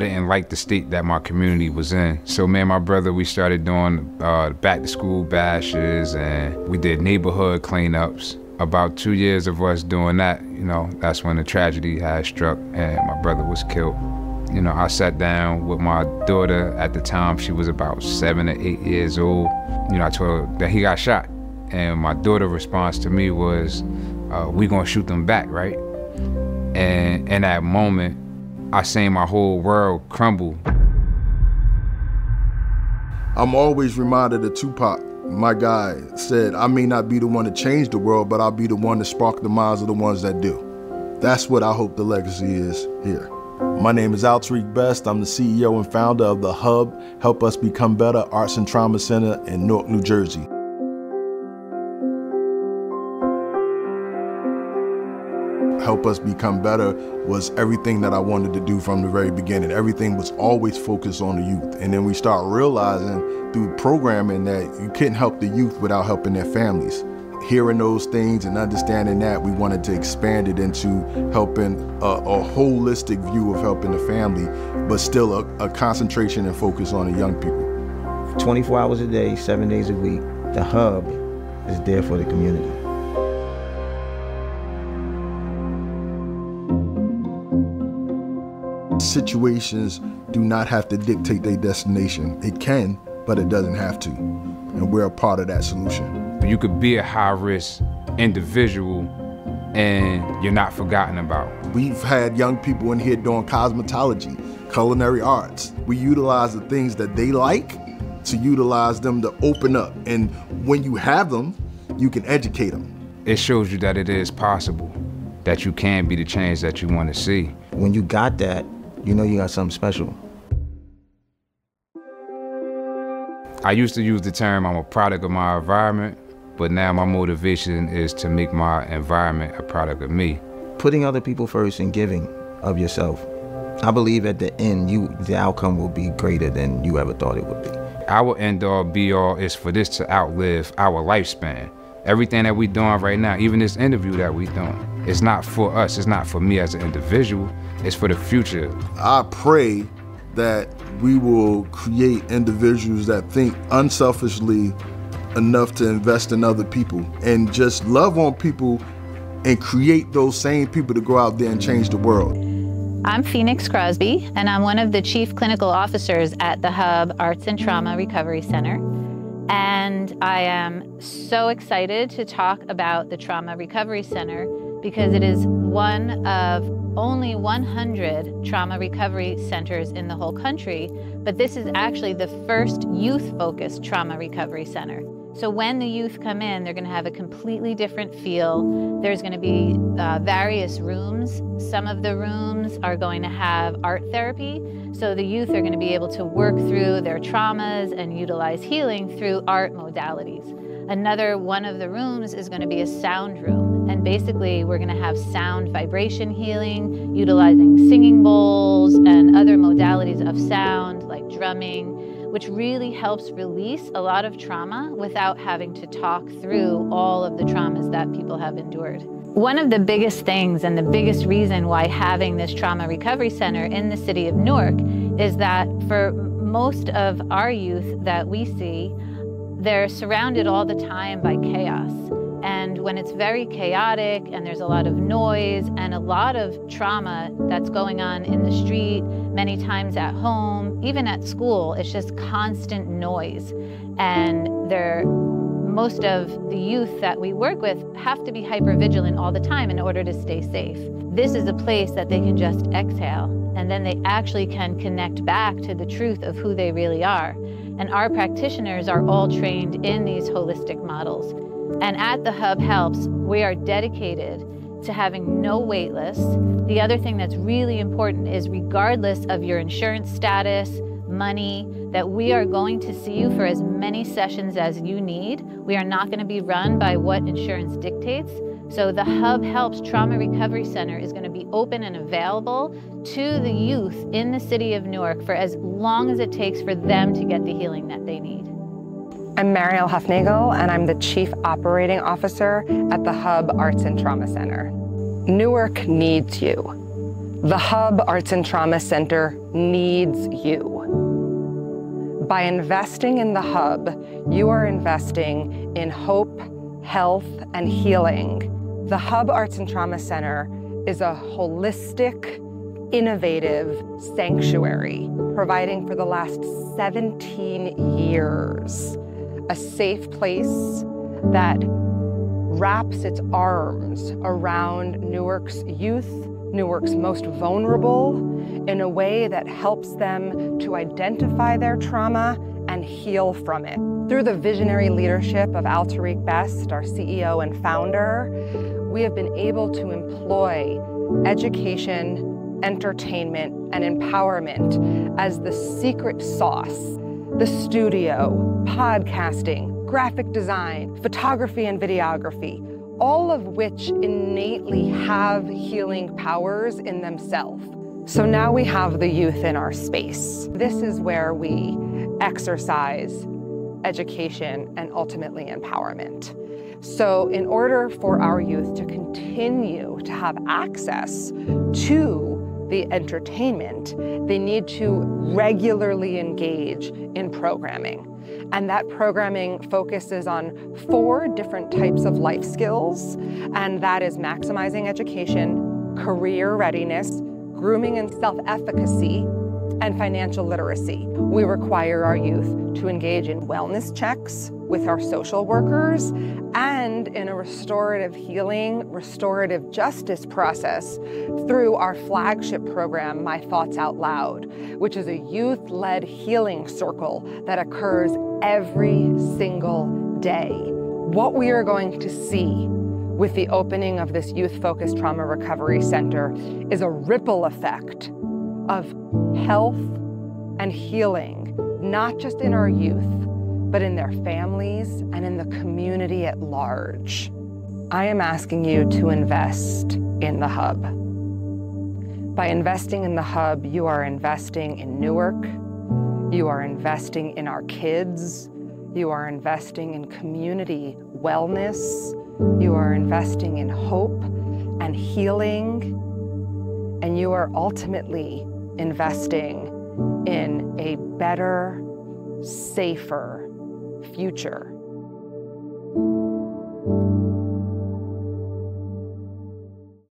didn't like the state that my community was in. So me and my brother, we started doing uh, back to school bashes and we did neighborhood cleanups. About two years of us doing that, you know, that's when the tragedy had struck and my brother was killed. You know, I sat down with my daughter at the time. She was about seven or eight years old. You know, I told her that he got shot. And my daughter's response to me was, uh, we gonna shoot them back, right? And in that moment, I seen my whole world crumble. I'm always reminded of Tupac. My guy said, I may not be the one to change the world, but I'll be the one to spark the minds of the ones that do. That's what I hope the legacy is here. My name is Altariq Best. I'm the CEO and founder of The Hub, Help Us Become Better Arts and Trauma Center in Newark, New Jersey. Help Us Become Better was everything that I wanted to do from the very beginning. Everything was always focused on the youth. And then we start realizing through programming that you couldn't help the youth without helping their families hearing those things and understanding that, we wanted to expand it into helping a, a holistic view of helping the family, but still a, a concentration and focus on the young people. 24 hours a day, seven days a week, the hub is there for the community. Situations do not have to dictate their destination. It can, but it doesn't have to. And we're a part of that solution you could be a high risk individual and you're not forgotten about. We've had young people in here doing cosmetology, culinary arts. We utilize the things that they like to utilize them to open up. And when you have them, you can educate them. It shows you that it is possible, that you can be the change that you want to see. When you got that, you know you got something special. I used to use the term I'm a product of my environment, but now my motivation is to make my environment a product of me. Putting other people first and giving of yourself. I believe at the end, you the outcome will be greater than you ever thought it would be. Our end all be all is for this to outlive our lifespan. Everything that we're doing right now, even this interview that we're doing, it's not for us. It's not for me as an individual. It's for the future. I pray that we will create individuals that think unselfishly enough to invest in other people and just love on people and create those same people to go out there and change the world. I'm Phoenix Crosby, and I'm one of the chief clinical officers at the Hub Arts and Trauma Recovery Center. And I am so excited to talk about the Trauma Recovery Center because it is one of only 100 trauma recovery centers in the whole country, but this is actually the first youth focused trauma recovery center. So when the youth come in, they're going to have a completely different feel. There's going to be uh, various rooms. Some of the rooms are going to have art therapy. So the youth are going to be able to work through their traumas and utilize healing through art modalities. Another one of the rooms is going to be a sound room. And basically, we're going to have sound vibration healing, utilizing singing bowls and other modalities of sound like drumming which really helps release a lot of trauma without having to talk through all of the traumas that people have endured. One of the biggest things and the biggest reason why having this trauma recovery center in the city of Newark is that for most of our youth that we see, they're surrounded all the time by chaos. And when it's very chaotic and there's a lot of noise and a lot of trauma that's going on in the street, many times at home, even at school, it's just constant noise. And they're most of the youth that we work with have to be hyper vigilant all the time in order to stay safe. This is a place that they can just exhale and then they actually can connect back to the truth of who they really are. And our practitioners are all trained in these holistic models. And at the Hub Helps, we are dedicated to having no wait lists. The other thing that's really important is regardless of your insurance status, money, that we are going to see you for as many sessions as you need. We are not going to be run by what insurance dictates. So the Hub Helps Trauma Recovery Center is going to be open and available to the youth in the city of Newark for as long as it takes for them to get the healing that they need. I'm Mariel Hufnagel, and I'm the Chief Operating Officer at the Hub Arts and Trauma Center. Newark needs you. The Hub Arts and Trauma Center needs you. By investing in the Hub, you are investing in hope, health, and healing. The Hub Arts and Trauma Center is a holistic, innovative sanctuary providing for the last 17 years a safe place that wraps its arms around Newark's youth Newark's most vulnerable in a way that helps them to identify their trauma and heal from it. Through the visionary leadership of Al Tariq Best, our CEO and founder, we have been able to employ education, entertainment, and empowerment as the secret sauce. The studio, podcasting, graphic design, photography and videography, all of which innately have healing powers in themselves. So now we have the youth in our space. This is where we exercise education and ultimately empowerment. So, in order for our youth to continue to have access to the entertainment, they need to regularly engage in programming. And that programming focuses on four different types of life skills, and that is maximizing education, career readiness, grooming and self efficacy, and financial literacy. We require our youth to engage in wellness checks with our social workers and in a restorative healing, restorative justice process through our flagship program, My Thoughts Out Loud, which is a youth led healing circle that occurs every single day. What we are going to see with the opening of this youth focused trauma recovery center is a ripple effect of health and healing, not just in our youth, but in their families and in the community at large. I am asking you to invest in the hub. By investing in the hub, you are investing in Newark, you are investing in our kids, you are investing in community wellness, you are investing in hope and healing, and you are ultimately investing in a better, safer future